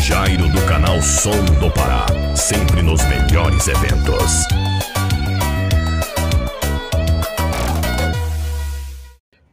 Jairo do canal Som do Pará, sempre nos melhores eventos.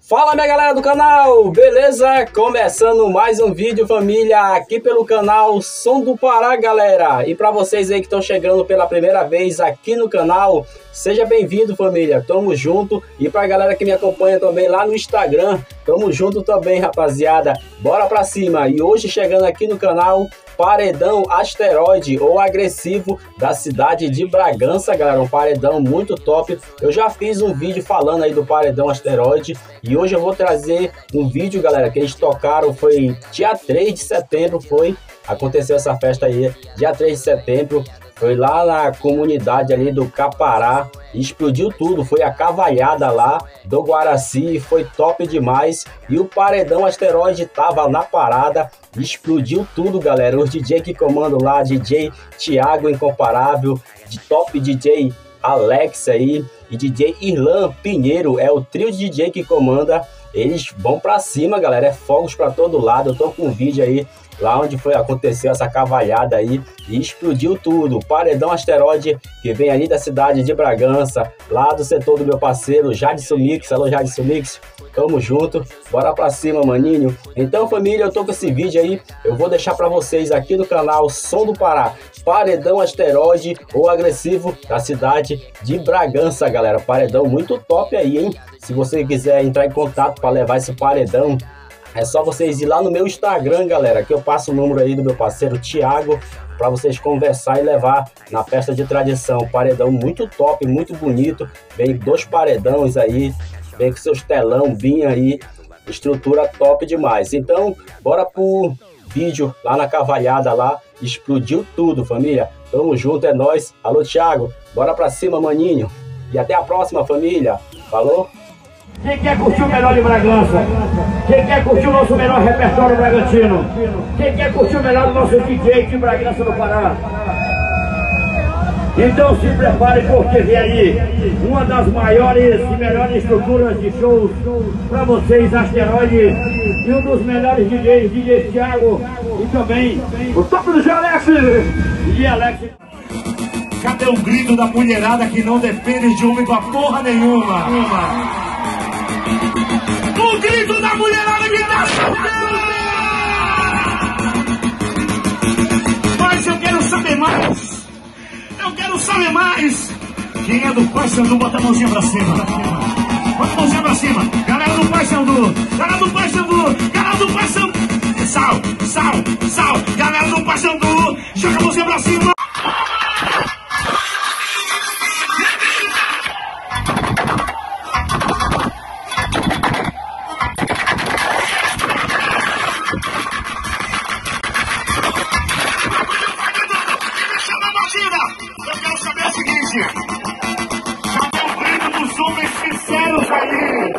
Fala minha galera do canal, beleza? Começando mais um vídeo família aqui pelo canal Som do Pará galera. E para vocês aí que estão chegando pela primeira vez aqui no canal Seja bem-vindo família, tamo junto. E pra galera que me acompanha também lá no Instagram Tamo junto também rapaziada, bora pra cima E hoje chegando aqui no canal paredão asteroide ou agressivo da cidade de Bragança, galera. Um paredão muito top. Eu já fiz um vídeo falando aí do paredão asteroide e hoje eu vou trazer um vídeo, galera, que eles tocaram. Foi dia 3 de setembro, foi. Aconteceu essa festa aí, dia 3 de setembro. Foi lá na comunidade ali do Capará, explodiu tudo, foi a cavalhada lá do Guaraci, foi top demais. E o paredão asteroide tava na parada, explodiu tudo, galera. Os DJ que comandam lá, DJ Thiago Incomparável, de top DJ Alex aí e DJ Irlan Pinheiro, é o trio de DJ que comanda. Eles vão para cima, galera, é fogos para todo lado. Eu tô com um vídeo aí lá onde foi aconteceu essa cavalhada aí e explodiu tudo. Paredão asteroide que vem ali da cidade de Bragança, lá do setor do meu parceiro Jadson Mix. Alô, Jadson Mix. Tamo junto, bora pra cima, maninho. Então, família, eu tô com esse vídeo aí. Eu vou deixar pra vocês aqui no canal Som do Pará. Paredão asteroide ou agressivo da cidade de Bragança, galera. Paredão muito top aí, hein? Se você quiser entrar em contato para levar esse paredão é só vocês ir lá no meu Instagram, galera, que eu passo o número aí do meu parceiro Thiago para vocês conversar e levar na festa de tradição. Paredão muito top, muito bonito. Vem dois paredões aí, vem com seus telão, bem aí, estrutura top demais. Então, bora pro vídeo lá na cavalhada lá. Explodiu tudo, família. Tamo junto, é nós. Alô, Thiago. Bora pra cima, maninho. E até a próxima, família. Falou? Quem quer curtir o melhor de Bragança? Quem quer curtir o nosso melhor repertório bragantino? Quem quer curtir o melhor do nosso DJ de Bragança do Pará? Então se prepare porque vem aí uma das maiores e melhores estruturas de shows para vocês, Asteroide, e um dos melhores DJs, DJ Thiago, e também o top do Alex, DJ Alex. Cadê o grito da mulherada que não depende de homem pra porra nenhuma? O grito da mulherada que tá Mas eu quero saber mais. Eu quero saber mais. Quem é do Pai Sandu, bota a mãozinha pra cima. Bota a mãozinha pra cima. Galera do Pai Sandu. Galera do Pai Sandu. Galera do Pai Sandu. Sal, sal, sal. Galera do Pai Sandu. Joga a mãozinha pra cima. Seguinte. Cadê o grito dos homens sinceros aí?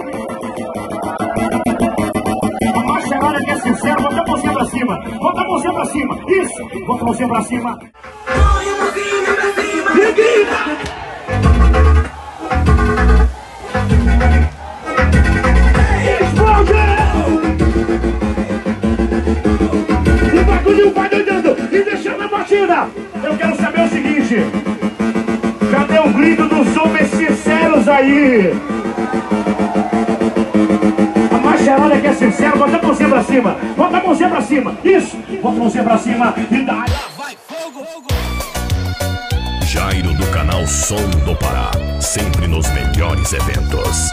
A macharada que é sincera, bota a mãozinha pra cima. Bota a mãozinha pra cima. Isso. Bota a mãozinha pra cima. E grita. Explode! O bagulho vai doidando e deixando a batida. Eu quero saber o seguinte. Cadê o grito dos homens sinceros aí? A macharada que é sincera, bota a mãozinha pra cima. Bota a mãozinha pra cima. Isso. Bota a mãozinha pra cima e dá. Jairo do canal Som do Pará, sempre nos melhores eventos.